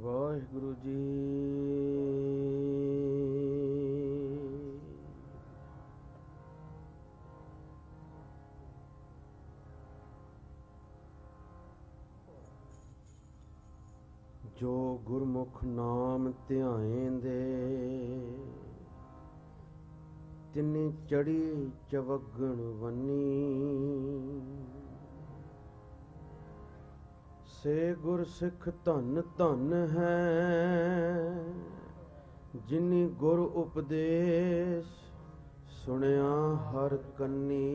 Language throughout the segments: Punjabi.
ਵਾਹਿਗੁਰੂ ਜੀ। ਜੋ ਗੁਰਮੁਖ ਨਾਮ ਧਿਆਏਂਦੇ ਤਿੰਨੀ ਚੜੀ ਚਵਗਣ ਵੰਨੀ। ਸੇ ਗੁਰ ਸਿੱਖ ਧਨ ਧਨ ਹੈ, ਜਿਨੀ ਗੁਰ ਉਪਦੇਸ਼ ਸੁਣਿਆ ਹਰ ਕੰਨੀ।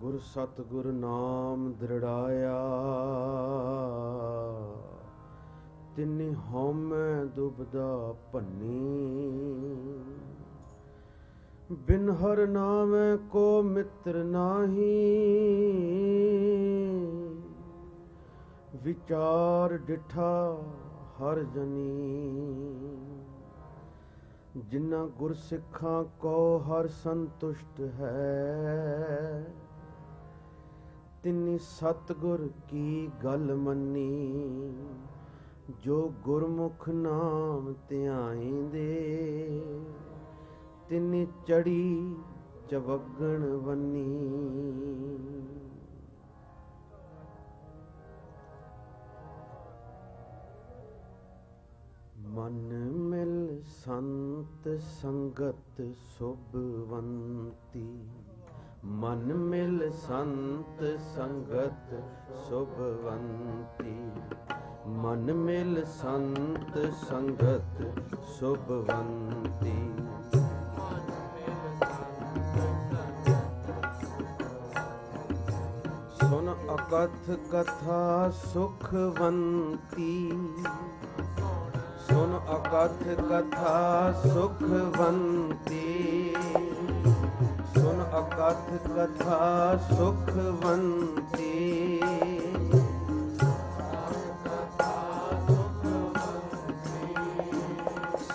ਗੁਰ ਸਤ ਗੁਰ ਨਾਮ ਦ੍ਰਿੜਾਇਆ, ਤਿਨੀ ਹਉਮੈ ਦੁਬਦਾ ਭੰਨੀ। ਬਿਨ ਹਰ ਨਾਮੈ ਕੋ ਮਿੱਤਰ ਨਾਹੀ ਵਿਚਾਰ ਡਿਠਾ ਹਰ ਜਨੀ। ਜਿਨ੍ਹਾਂ ਗੁਰਸਿੱਖਾਂ ਕੋ ਹਰ ਸੰਤੁਸ਼ਟ ਹੈ, ਤਿਨੀ ਸਤਗੁਰ ਕੀ ਗੱਲ ਮੰਨੀ। ਜੋ ਗੁਰਮੁਖ ਨਾਮ ਧਿਆਈਂਦੇ ਤਿਨੀ ਚੜੀ ਚਵਗਣ ਵੰਨੀ ਮਨ ਮਿਲ ਸੰਤ ਸੰਗਤ ਸੁਭਵੰਤੀ। ਮਨ ਮਿਲ ਸੰਤ ਸੰਗਤ ਸੁਭਵੰਤੀ। ਮਨ ਮਿਲ ਸੰਤ ਸੰਗਤ ਸੁਭਵੰਤੀ। ਸੁਨ ਅਕਥ ਕਥਾ ਸੁਖਵੰਤੀ। ਸੁਨ ਅਕਥ ਕਥਾ ਸੁਖਵੰਤੀ। ਸੁਨ ਅਕਥ ਕਥਾ ਸੁਖਵੰਤੀ।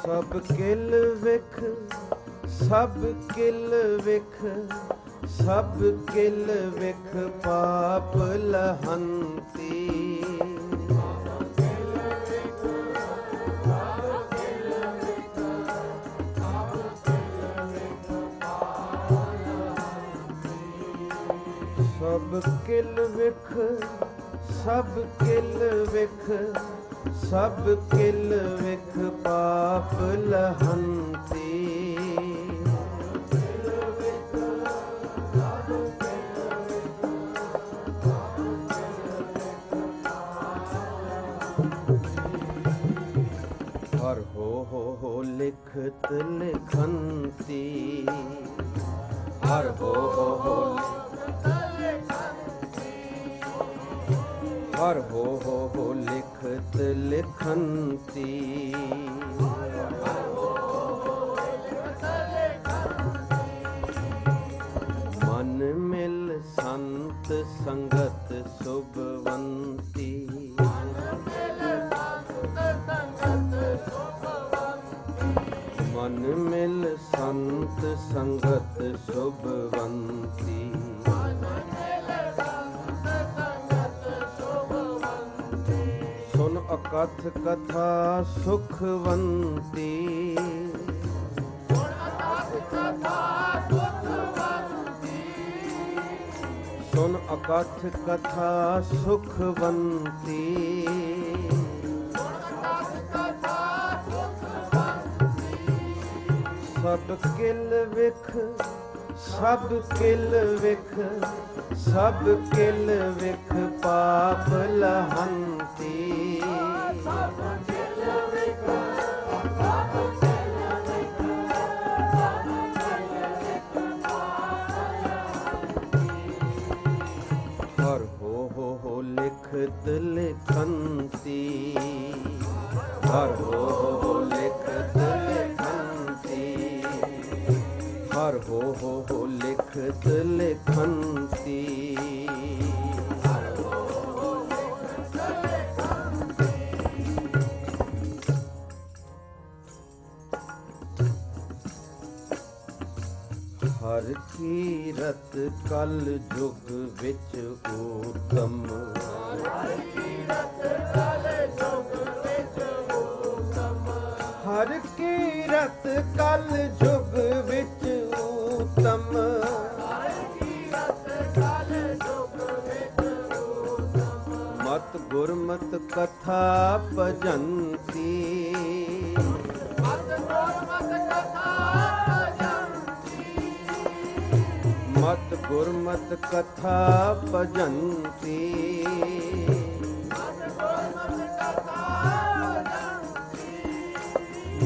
ਸਭ ਕਿਲ ਵਿਖ, ਸਭ ਕਿਲ ਵਿਖ, ਸਭ ਕਿਲ ਵਿਖ ਪਾਪ ਲਹੰਤੀ। ਕਿਲ ਵਿਖ, ਸਭ ਕਿਲ ਵਿਖ, ਸਭ ਕਿਲ ਵਿਖ ਪਾਪ ਲਹੰਤੀ। ਹਰ ਹੋ ਹੋ ਹੋ ਲਿਖਤ ਲਿਖੰਤੀ। ਹਰ ਹੋ ਹੋ ਹੋ ਹਰ ਹੋ ਹੋ ਹੋ ਲਿਖਤ ਲਿਖੰਤੀ। ਮਨ ਮਿਲ ਸੰਤ ਸੰਗਤ ਸੁਭਵੰਤੀ। ਮਨ ਮਿਲ ਸੰਤ ਸੰਗਤ ਸੁਭਵੰਤੀ। ਸੁਨ ਅਕਥ ਕਥਾ ਸੁਖਵੰਤੀ ਸੁਨ ਅਕਥ ਕਥਾ ਸੁਖਵੰਤੀ ਸਭ ਕਿਲ ਵਿਖ, ਸਭ ਕਿਲ ਵਿਖ, ਸਭ ਕਿਲ ਵਿਖ ਪਾਪ ਲਹੰਤੀ ਲਿਖਤ ਲਿਖੰਤੀ ਹਰ ਹੋ ਲਿਖਤ ਲਿਖੰਤੀ ਹਰ ਹੋ ਲਿਖਤ ਲਿਖੰਤੀ ਹਰ ਕੀਰਤ ਕਲ ਜੁਗ ਕਲ ਜੁਗ ਵਿੱਚ ਊਤਮ ਮਤ ਗੁਰਮਤ ਕਥਾ ਭਜੰਤੀ। ਮਤ ਗੁਰਮਤ ਕਥਾ ਭਜੰਤੀ।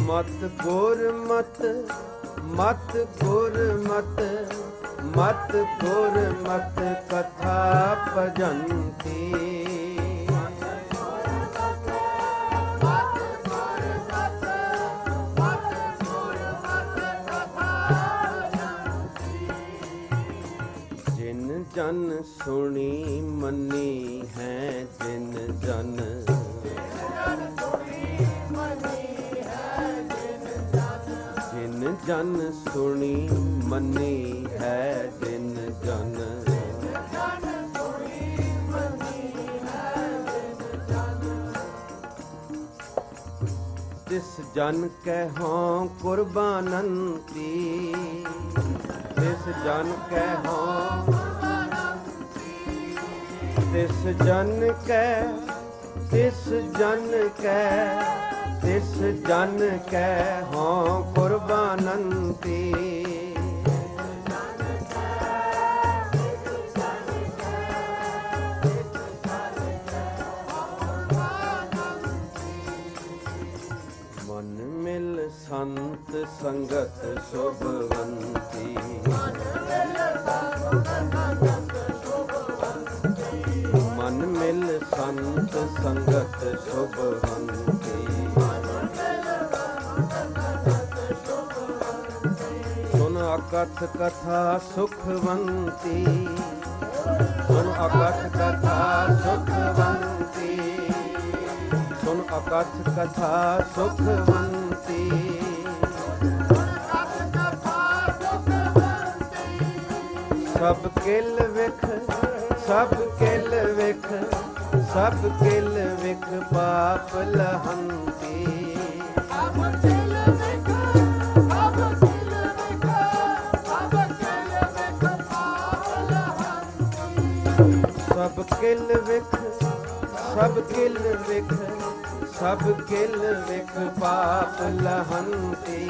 ਮਤ ਗੁਰਮਤ ਮਤ ਗੁਰਮਤ ਮਤ ਗੁਰਮਤ ਕਥਾ ਭਜੰਤੀ। ਜਿਨ ਜਨ ਸੁਣੀ ਮੰਨੀ ਹੈ, ਜਿਨ ਜਨ ਜਨ ਸੁਣੀ ਮੰਨੀ ਹੈ ਦਿਨ ਜਨ। ਤਿਸ ਜਨ ਕੈ ਹਾਂ ਕੁਰਬਾਨੰਤੀ ਤਿਸ ਜਨ ਕੈ ਹਾਂ ਤਿਸ ਜਨ ਕੈ ਤਿਸ ਜਨ ਕੈ ਤਿਸ ਜਨ ਕੈ ਹਾਂ ਕੁਰਬਾਨੰਤੀ। ਮਨ ਮਿਲ ਸੰਤ ਸੰਗਤ ਸੁਭਵੰਤੀ। ਮਨ ਮਿਲ ਸੰਤ ਸੰਗਤ ਸੁਭਵੰਤੀ। ਅਕਥ ਕਥਾ ਸੁਖਵੰਤੀ। ਸੁਨ ਅਕਥ ਕਥਾ ਸੁਖਵੰਤੀ। ਸੁਨ ਅਕਥ ਕਥਾ ਸੁਖਵੰਤੀ। ਸਭ ਕਿਲ ਵਿਖ, ਸਭ ਕਿਲ ਵਿਖ, ਸਭ ਕਿਲ ਵਿਖ ਪਾਪ ਲਹੰਤੀ। ਸਭ ਕਿਲ ਵਿਖ, ਸਭ ਕਿਲ ਵਿਖ, ਸਭ ਕਿਲ ਵਿਖ ਪਾਪ ਲਹੰਤੀ।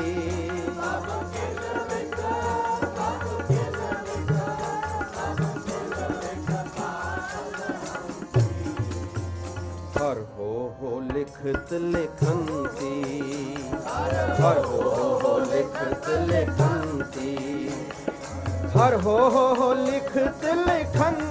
ਹਰ ਹੋ ਹੋ ਲਿਖਤ ਲਿਖੰਤੀ। ਹਰ ਹੋ ਹੋ ਲਿਖਤ ਲਿਖੰਤੀ। ਹਰ ਹੋ ਹੋ ਲਿਖਤ ਲਿਖੰਤੀ।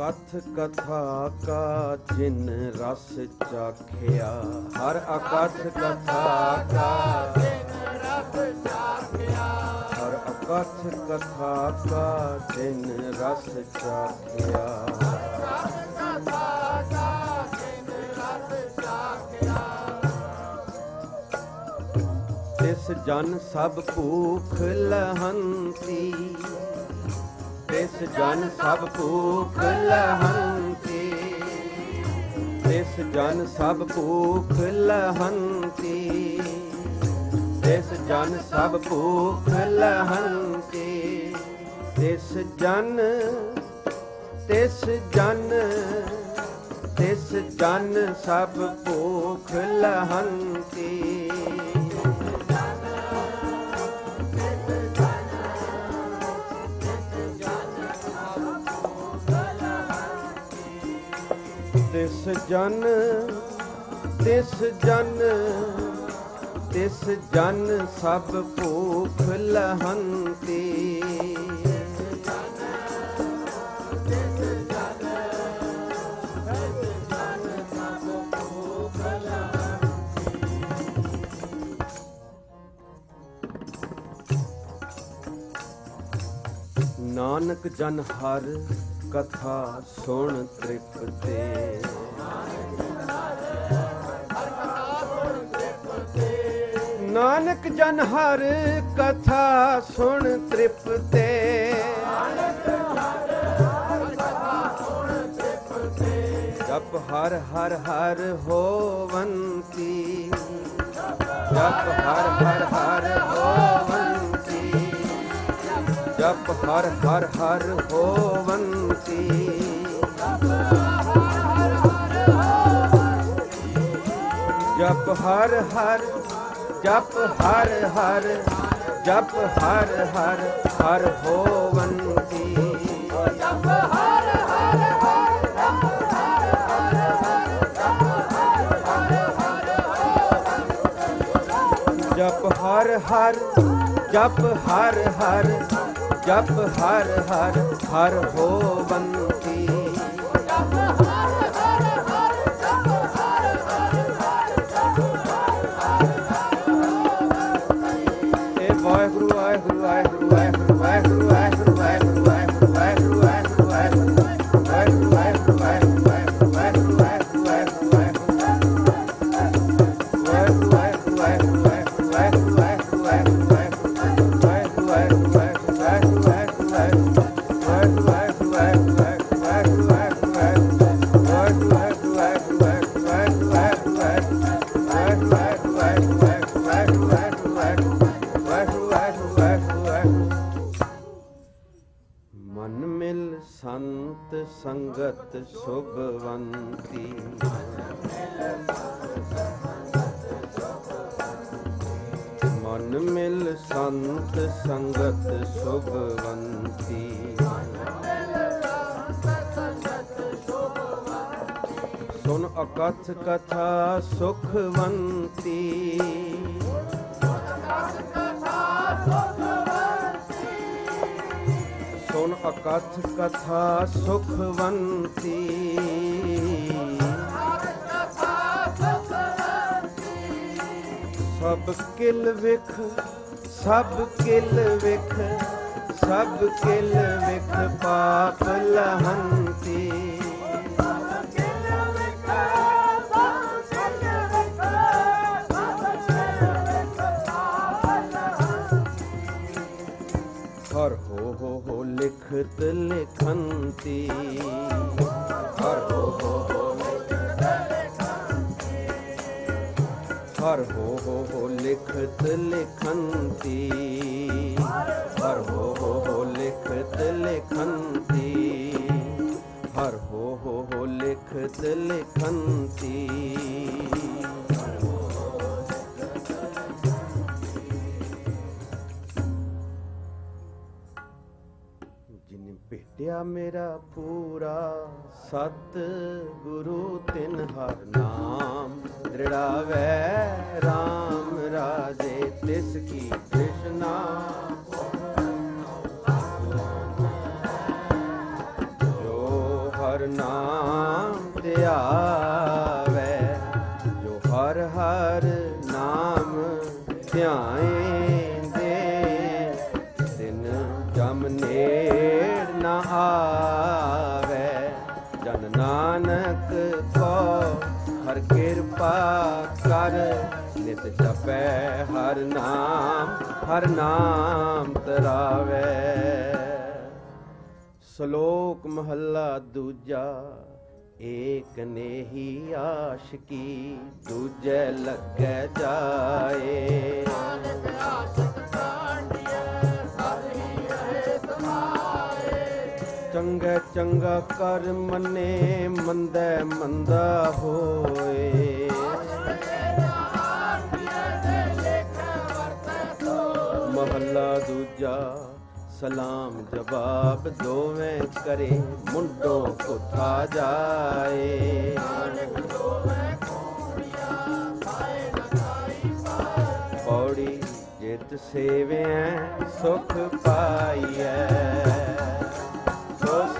कथ कथा का जिन रस चाखिया, हर अकथ कथा का हर अकथ कथा का जिन रस चाखिया। जन सब भूख लहंती ਤਿਸ ਜਨ ਸਭ ਭੂਖ ਲਹੰਤੀ। ਤਿਸ ਜਨ ਸਭ ਭੂਖ ਲਹੰਤੀ। ਤਿਸ ਜਨ ਸਭ ਭੂਖ ਲਹੰਤੀ। ਤਿਸ ਜਨ ਤਿਸ ਜਨ ਤਿਸ ਜਨ ਸਭ ਭੂਖ ਲਹੰਤੀ। ਜਨ ਤਿਸ ਜਨ ਤਿਸ ਜਨ ਸਭ ਭੂਖ ਲਹੰਤੀ। ਨਾਨਕ ਜਨ ਹਰ ਕਥਾ ਸੁਣ ਤ੍ਰਿਪਤੇ। ਨਾਨਕ ਜਨ ਹਰ ਕਥਾ ਸੁਣ ਤ੍ਰਿਪਤੇ। ਜਪ ਹਰ ਹਰ ਹਰ ਹੋਵੰਤੀ। ਜਪ ਹਰ ਹਰ ਹਰ ਹੋਵੰਤੀ। ਜਪ ਹਰ ਹਰ ਹਰ ਹੋਵੰਤੀ। ਜਪ ਹਰ ਹਰ, ਜਪ ਹਰ ਹਰ, ਜਪ ਹਰ ਹਰ ਹਰ ਹੋਵੰਤੀ। ਜਪ ਹਰ ਹਰ, ਜਪ ਹਰ ਹਰ ਜਪ ਹਰ ਹਰ ਹਰ ਜਪ ਹਰ ਹਰ ਹਰ ਹੋ ਹੋਵਨ ਮਨ ਮਿਲ ਸੰਤ ਸੰਗਤ ਸ਼ੁਭਵੰਤੀ। ਸੁਨ ਅਕਥ ਕਥਾ ਸੁਖਵੰਤੀ। ਸੁਨ ਅਕਥ ਕਥਾ ਸੁਖਵੰਤੀ। ਸਭ ਕਿਲ ਵਿਖ, ਸਭ ਕਿਲ ਵਿਖ, ਸਭ ਕਿਲ ਵਿਖ ਪਾਪ ਲਹੰਤੀ। ਹਰ ਹੋ ਹੋ ਹੋ ਲਿਖਤ ਲਿਖੰਤੀ। ਹਰ ਹੋ ਹੋ ਹੋ ਹਰ ਹੋ ਹੋ ਹੋ ਲਿਖਤ ਲਿਖੰਤੀ। ਹਰ ਹੋ ਹੋ ਹੋ ਲਿਖਤ ਲਿਖੰਤੀ। ਹਰ ਹੋ ਹੋ ਹੋ ਲਿਖਤ ਲਿਖੰਤੀ। ਜਿਨ ਮੇਰਾ ਪੂਰਾ। ਸਤ ਗੁਰੂ ਤਿਨ ਹਰ ਨਾਮ ਦ੍ਰਿੜਾਵੈ RAM ਰਾਜੇ ਤਿਸ ਕੀ ਕ੍ਰਿਸ਼ਨਾ। ਜੋ ਹਰ ਨਾਮ ਧਿਆਵੈ ਕਰ। ਨਿਤ ਜਪੈ ਹਰ ਨਾਮ ਹਰ ਨਾਮ ਤਰਾਵੇ। ਸ਼ਲੋਕ ਮਹੱਲਾ ਦੂਜਾ, ਏਕ ਨੇਹੀ ਆਸ਼ਕੀ ਦੂਜੇ ਲੱਗੈ ਜਾਏ। ਚੰਗਾ ਚੰਗਾ ਕਰ ਮੰਨੇ, ਮੰਦੈ ਮੰਦਾ ਹੋਏ। ਮਹੱਲਾ ਦੂਜਾ, ਸਲਾਮ ਜਵਾਬ ਦੋਵੇਂ ਕਰੇ, ਮੁੰਡੋ ਕੁਥਾ ਜਾਏ। ਪੌੜੀ ਜਿਤ ਸੇਵਿਐ ਸੁਖ ਪਾਈਐ। ਸੋ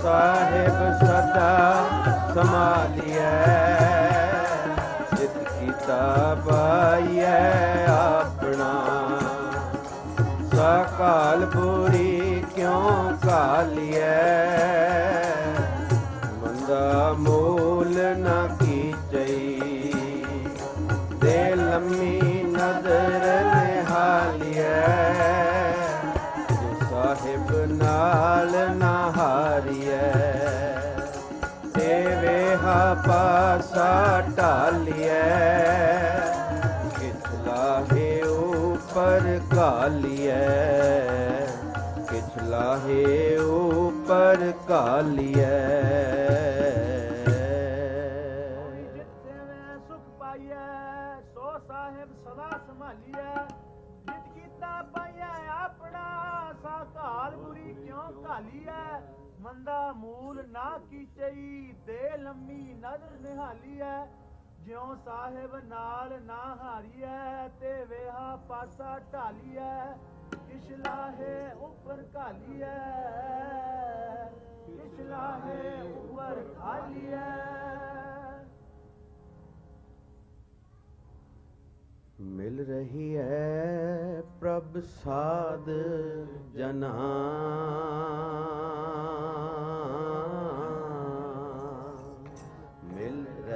ਸਾਹਿਬ ਸਦਾ ਸਮਾਲੀਐ ਜਿਤ ਕੀਤਾ ਪਾਈਐ ਆਪਣਾ। ਸਕਾਲ ਪੂਰੀ ਕਿਉ ਕਾਲੀਐ? ਢਾਲਿਐ। ਕਿਛ ਲਾਹੇ ਉਪਰ ਕਾਲੀਐ। ਕਿਛ ਲਾਹੇ ਉਪਰ ਕਾਲੀਐ। ਕੀਚਈ ਦੇ ਲੰਮੀ ਨਜ਼ਰ ਨਿਹਾਲੀ ਐ। ਜਿਉ ਸਾਹਿਬ ਨਾਲ ਨਾ ਹਾਰੀ ਐ ਤੇ ਵੇਹਾ ਪਾਸਾ ਢਾਲੀ ਐ। ਕਿਸ਼ਲਾਹੇ ਉੱਪਰ ਕਾਲੀ ਐ। ਕਿਸ਼ਲਾਹੇ ਉੱਪਰ ਕਾਲੀ ਐ। ਮਿਲ ਰਹੀ ਹੈ ਪ੍ਰਭ ਸਾਧ ਜਨਾ।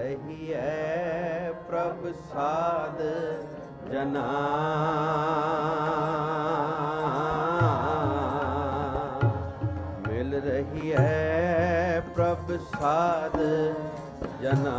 ਰਹੀਐ ਪ੍ਰਭ ਸਾਧ ਜਨਾ। ਮਿਲ ਰਹੀਐ ਪ੍ਰਭ ਸਾਧ ਜਨਾ।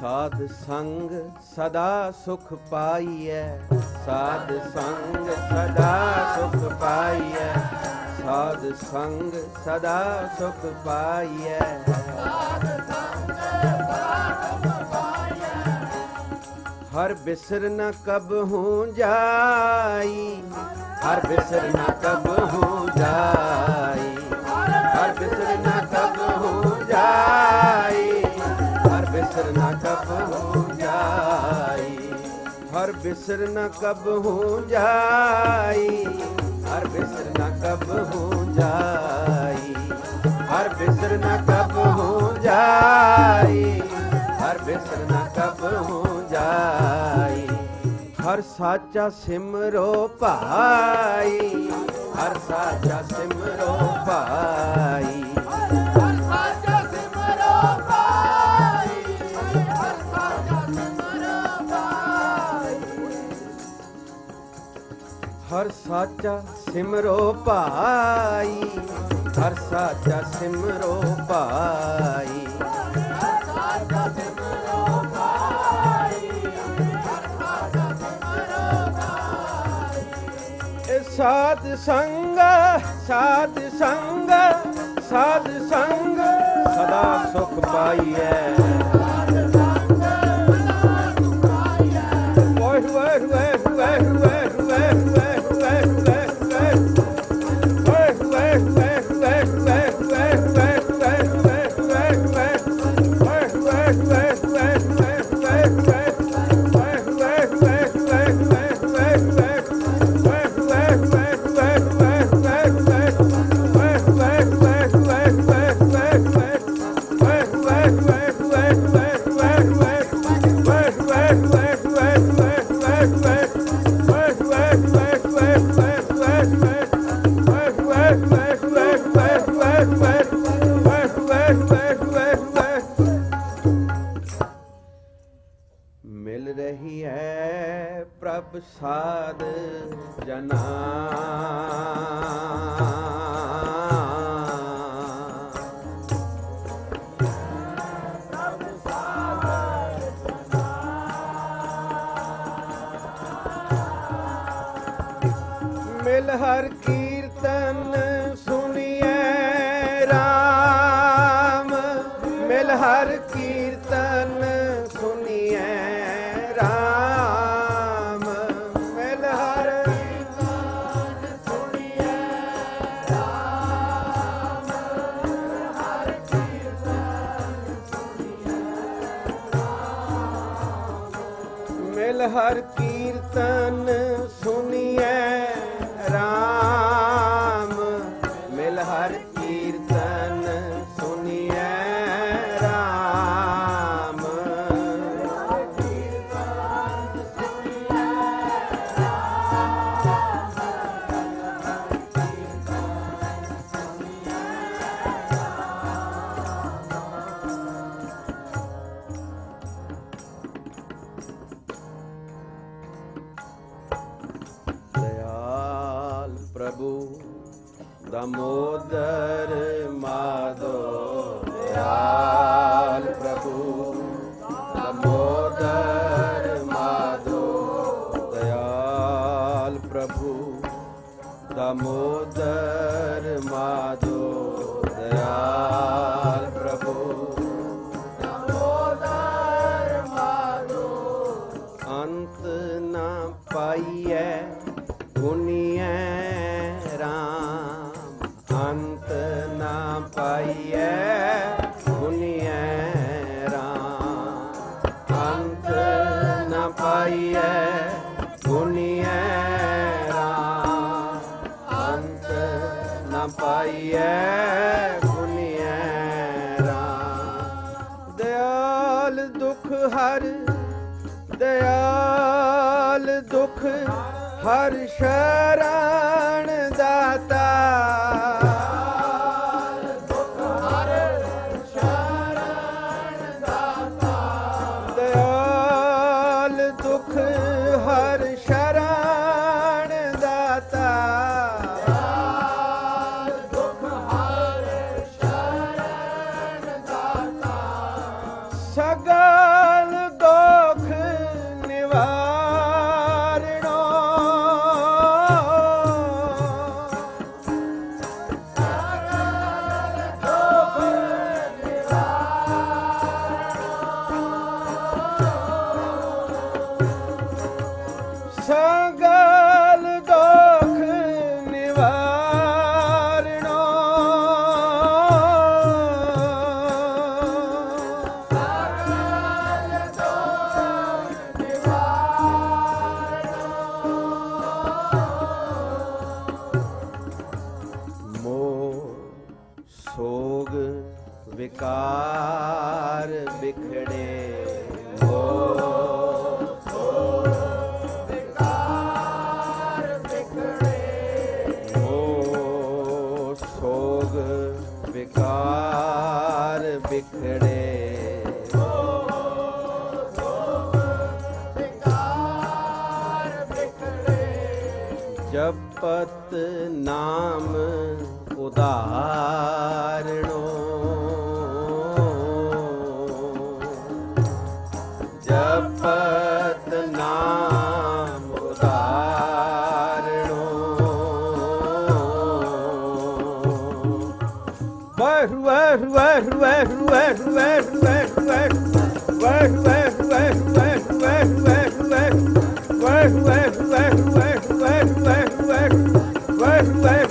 ਸਾਧ ਸੰਗ ਸਦਾ ਸੁਖ ਪਾਈਐ। ਸਾਧ ਸੰਗ ਸਦਾ ਸੁਖ ਪਾਈਐ। ਸਾਧ ਸੰਗ ਸਦਾ ਸੁਖ ਪਾਈਐ। ਹਰ ਬਿਸਰ ਨ ਕਬ ਹੂੰ ਜਾਈ, ਹਰ ਬਿਸਰ ਨ ਕਬ ਹੂੰ ਜਾਈ, ਹਰ ਬਿਸਰ ਨ ਕਬ ਹੂੰ ਜਾਈ, ਹਰ ਬਿਸਰ ਨ ਕਬ ਹੂੰ ਜਾਈ, ਹਰ ਬਿਸਰ ਨ ਕਬ ਹੂੰ ਜਾਈ, ਹਰ ਬਿਸਰ ਨ ਕਬ ਹੂੰ ਜਾਈ, ਹਰ ਬਿਸਰ ਨ ਕਬ ਹੂੰ ਜਾਈ, ਹਰ ਬਿਸਰ ਨ ਕਬ ਹੂੰ ਪਾਈ। ਹਰ ਸਾਚਾ ਸਿਮਰੋ ਭਾਈ ਹਰ ਸਾਚਾ ਸਿਮਰੋ ਭਾਈ ਹਰ ਸਾਚਾ ਸਿਮਰੋ ਭਾਈ ਹਰ ਸਾਚਾ ਸਿਮਰੋ ਭਾਈ ਸਾਧ ਸੰਗ ਸਾਧ ਸੰਗ ਸਾਧ ਸੰਗ। ਸਦਾ ਸੁਖ ਪਾਈਐ। Senden दामोदर ਜਪਤ ਨਾਮ ਉਦਾਰਣੋ ਜਪਤ ਨਾਮ ਉਦਾਰਣੋ ਵਾਹਿਗੁਰੂ ਵਾਹਿਗੁਰੂ ਵਾਹਿਗੁਰੂ ਵਾਹਿਗੁਰੂ ਵਾਹਿਗੁਰੂ ਵਾਹਿਗੁਰੂ ਵਾਹਿਗੁਰੂ ਵਾਹਿਗੁਰੂ ਵਾਹਿਗੁਰੂ ਵਾਹਿਗੁਰੂ ਵਾਹਿਗੁਰੂ ਵਾਹਿਗੁਰੂ ਵਾਹਿਗੁਰੂ ਵਾਹਿਗੁਰੂ ਵਾਹਿਗੁਰੂ Everywhere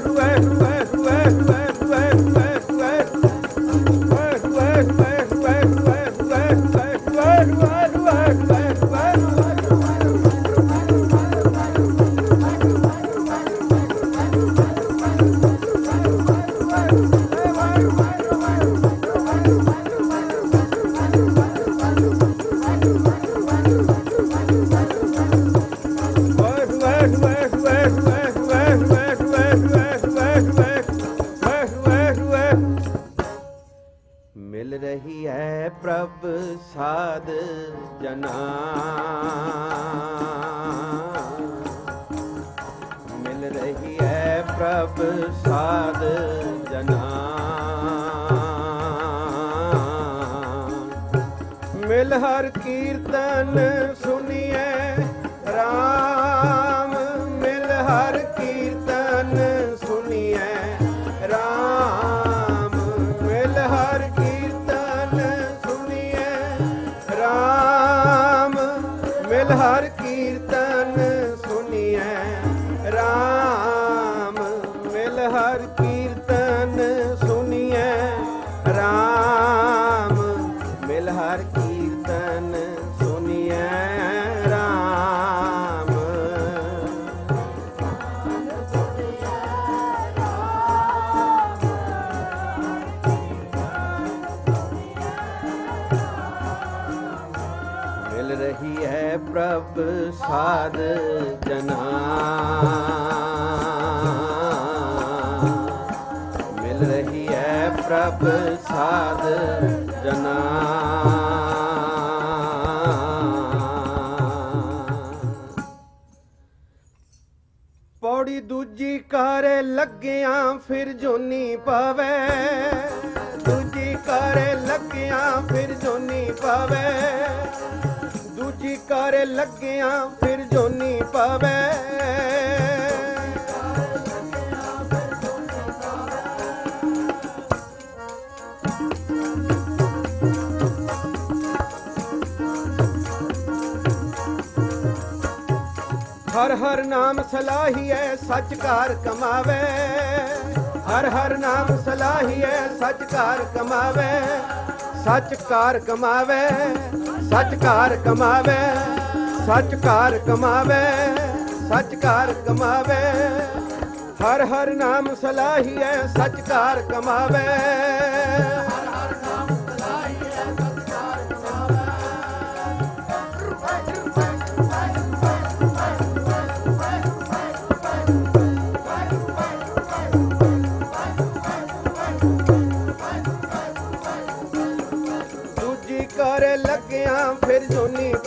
ਜਨਾ ਮਿਲ ਰਹੀ ਹੈ ਪ੍ਰਭ ਸਾਧ ਜਨਾ। ਮਿਲ ਹਰ ਕੀਰਤਨ ਸਾਧ ਜਨਾ। ਪੌੜੀ ਦੂਜੀ ਕਾਰੇ ਲੱਗਿਆ ਫਿਰ ਜੋਨੀ ਪਾਵੇ। ਦੂਜੀ ਕਾਰੇ ਲੱਗਿਆ ਫਿਰ ਜੋਨੀ ਪਾਵੇ। ਦੂਜੀ ਕਾਰੇ ਲੱਗਿਆ ਫਿਰ ਜੋਨੀ ਪਾਵੇ। ਹਰ ਹਰ ਨਾਮ ਸਲਾਹੀਐ ਸੱਚ ਕਾਰ ਕਮਾਵੇ। ਹਰ ਹਰ ਨਾਮ ਸਲਾਹੀਐ ਸੱਚ ਘਰ ਕਮਾਵੇ। ਸੱਚ ਕਾਰ ਕਮਾਵੇ ਸੱਚ ਕਾਰ ਕਮਾਵੇ। ਸੱਚ ਕਾਰ ਕਮਾਵੇ ਸੱਚ ਕਾਰ ਕਮਾਵੇ। ਹਰ ਹਰ ਨਾਮ ਸਲਾਹੀਐ ਸੱਚ ਕਾਰ ਕਮਾਵੇ।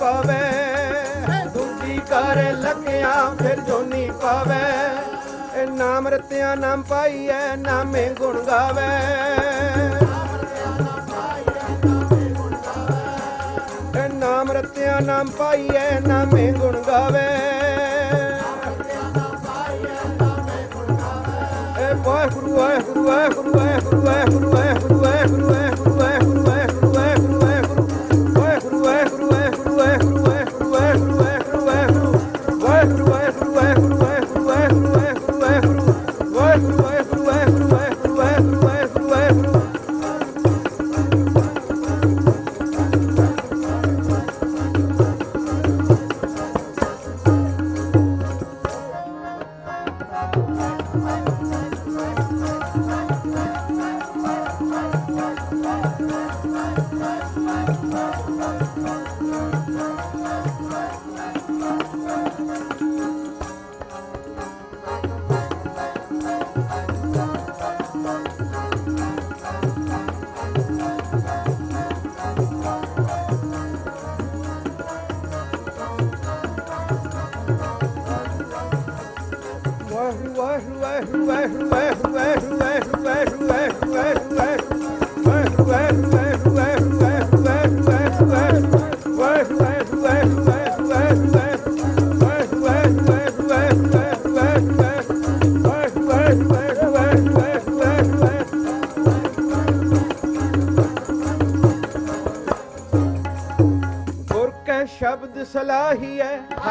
ਪਵੇ। ਦੂਜੀ ਕਰ ਲੱਗਿਆ ਫਿਰ ਜੋਨੀ ਪਾਵੇ। ਇਹ ਨਾਮ ਰਤਿਆ ਨਾਮ ਪਾਈਐ, ਨਾਮੇ ਗੁਣ ਗਾਵੇ। ਨਾਮ ਰਤਿਆ ਨਾਮ ਪਾਈਐ, ਨਾਮੇ ਗੁਣ ਗਾਵੇ। ਵਾਹਿਗੁਰੂ ਵਾਹਿਗੁਰੂ ਵਾਹਿਗੁਰੂ ਵਾਹਿਗੁਰੂ ਵਾਹਿਗੁਰੂ ਵਾਹਿਗੁਰੂ ਵਾਹਿਗੁਰੂ।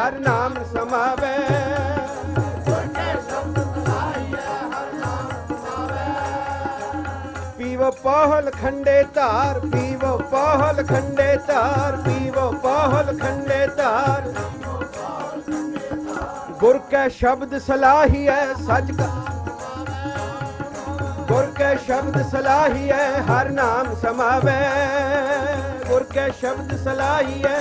ਸਲਾਹੀਐ ਹਰ ਨਾਮ ਸਮਾਵੈ। ਪੀਵੋ ਪਾਹਲ ਖੰਡੇ ਧਾਰ, ਪੀਵੋ ਪਹਲ ਖੰਡੇ ਧਾਰ, ਪੀਵੋ ਪਹਲ ਖੰਡੇ ਧਾਰ। ਗੁਰ ਕੈ ਸ਼ਬਦ ਸਲਾਹੀਐ, ਸੱਚ ਕਾ ਗੁਰ ਕੈ ਸ਼ਬਦ ਸਲਾਹੀਐ, ਹਰ ਨਾਮ ਸਮਾਵੈ। ਗੁਰ ਕੈ ਸ਼ਬਦ ਸਲਾਹੀਐ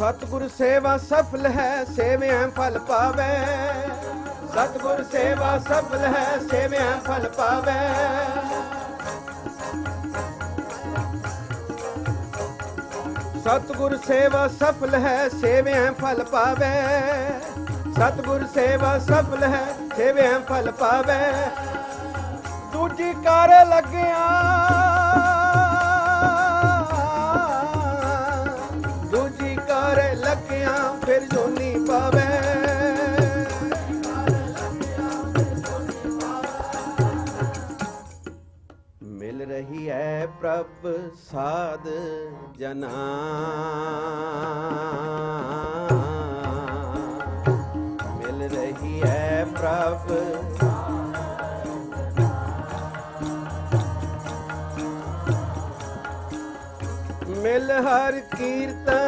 ਸਤਿਗੁਰ ਸੇਵਾ ਸਫਲ ਹੈ, ਸੇਵਿਆਂ ਫਲ ਪਾਵੇ। ਸਤਿਗੁਰ ਸੇਵਾ ਸਫਲ ਹੈ, ਸੇਵਿਆਂ ਫਲ ਪਾਵੇ। ਸਤਿਗੁਰ ਸੇਵਾ ਸਫਲ ਹੈ, ਸੇਵਿਆਂ ਫਲ ਪਾਵੇ। ਸਤਿਗੁਰ ਸੇਵਾ ਸਫਲ ਹੈ, ਸੇਵਿਆਂ ਫਲ ਪਾਵੇ। ਦੂਜੀ ਕਰ ਲੱਗਿਆ। ਹੈ ਪ੍ਰਭ ਸਾਧ ਜਨਾ। ਮਿਲ ਰਹੀ ਹੈ ਪ੍ਰਭ। ਮਿਲ ਹਰ ਕੀਰਤਨ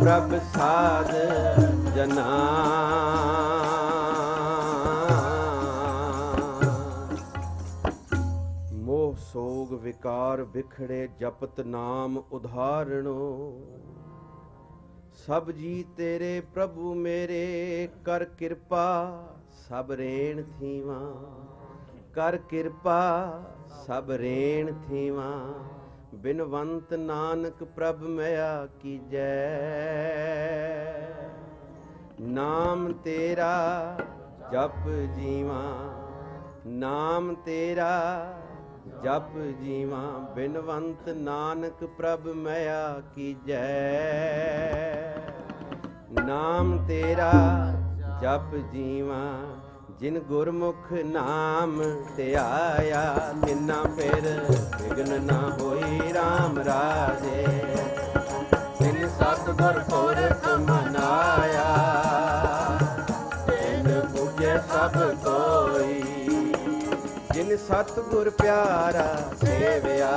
ਪ੍ਰਭ ਸਾਧ ਜਨਾ। ਮੋਹ ਸੋਗ ਵਿਕਾਰ ਵਿਖੜੇ ਜਪਤ ਨਾਮ ਉਧਾਰਣੋ। ਸਭ ਜੀ ਤੇਰੇ ਪ੍ਰਭੂ ਮੇਰੇ, ਕਰ ਕਿਰਪਾ ਸਭ ਰੇਣ ਥੀਵਾ। ਕਰ ਕਿਰਪਾ ਸਭ ਰੇਣ ਥੀਵਾ। ਬਿਨਵੰਤ ਨਾਨਕ ਪ੍ਰਭ ਮਿਆ ਕੀਜੈ। ਨਾਮ ਤੇਰਾ ਜਪ ਜੀਵਾ, ਨਾਮ ਤੇਰਾ ਜਪ ਜੀਵਾ, ਬਿਨਵੰਤ ਨਾਨਕ ਪ੍ਰਭ ਮਿਆ ਕੀਜੈ। ਨਾਮ ਤੇਰਾ ਜਪ ਜੀਵਾ ਜਿਨ ਗੁਰਮੁਖ ਨਾਮ ਧਿਆਇਆ ਤਿਨਾ ਫਿਰ ਵਿਗਨ ਨਾ ਹੋਈ RAM ਰਾਜੇ। ਤਿਨ ਸਤਿਗੁਰ ਪੁਰਖ ਮਨਾਇਆ, ਤਿਨ ਪੂਜੇ ਸਭ ਕੋਈ। ਜਿਨ ਸਤਿਗੁਰ ਪਿਆਰਾ ਸੇਵਿਆ,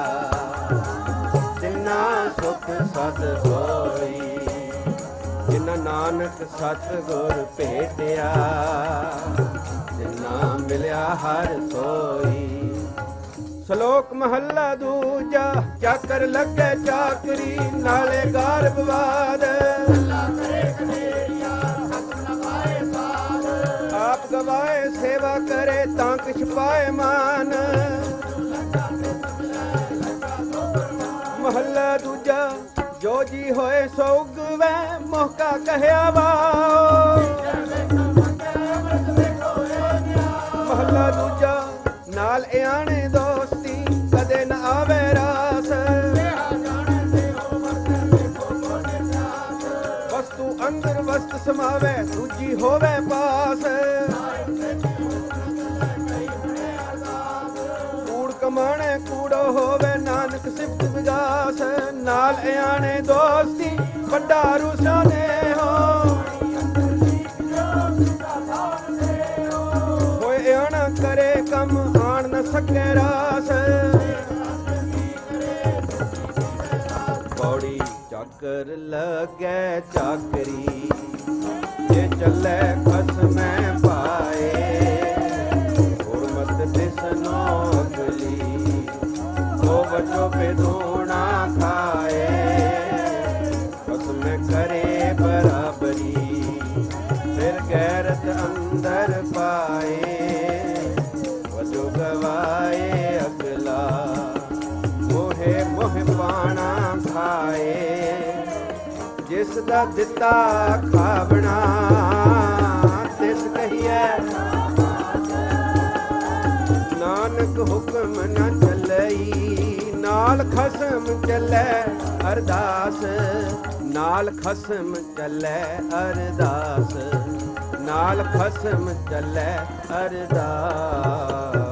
ਤਿਨਾ ਸੁਖ ਸਦ ਹੋਈ ਜਿਨ ਨਾਨਕ ਸਤਿਗੁਰ ਭੇਟਿਆ ਜਿਨਾ ਮਿਲਿਆ ਹਰ ਸੋਈ ਸ਼ਲੋਕ ਮਹੱਲਾ ਦੂਜਾ, ਚਾਕਰ ਲੱਗੇ ਚਾਕਰੀ, ਨਾਲੇ ਗਾਰਬਵਾਦ ਆਪ ਗਵਾਏ ਸੇਵਾ ਕਰੇ ਤਾਂ ਕਿਛ ਪਾਏ ਮਾਨ। ਮਹੱਲਾ ਦੂਜਾ, ਜੋ ਜੀ ਹੋਏ ਸੋ ਉਗਵੈ ਮੋਕਾ ਕਹਿਆ ਨਾਲ ਇਆਣੇ ਦੂਜੀ ਹੋਵੇ ਕੂੜ ਕਮਾਣੇ ਕੂੜੋ ਹੋਵੇ, ਨਾਨਕ ਸਿਫਤ ਵਿਗਾਸ ਨਾਲ ਦੋਸਤੀ, ਵੱਡਾ ਰੂਸਾਂ ਨੇ ਹੋ। ਸਕੇ ਰਾਸ। ਪੌੜੀ ਚੱਕਰ ਲੱਗੈ ਚਾਕਰੀ। ਜੇ ਚੱਲੇ ਖਸਮੈ ਜਿਸ ਦਾ ਦਿੱਤਾ ਖਾਵਣਾ, ਤਿਸ ਕਹੀਐ, ਨਾਨਕ ਹੁਕਮ ਨ ਚੱਲਈ, ਨਾਲ ਖਸਮ ਚੱਲੈ ਅਰਦਾਸ, ਨਾਲ ਖਸਮ ਚੱਲੈ ਅਰਦਾਸ, ਨਾਲ ਖਸਮ ਚੱਲੈ ਅਰਦਾਸ।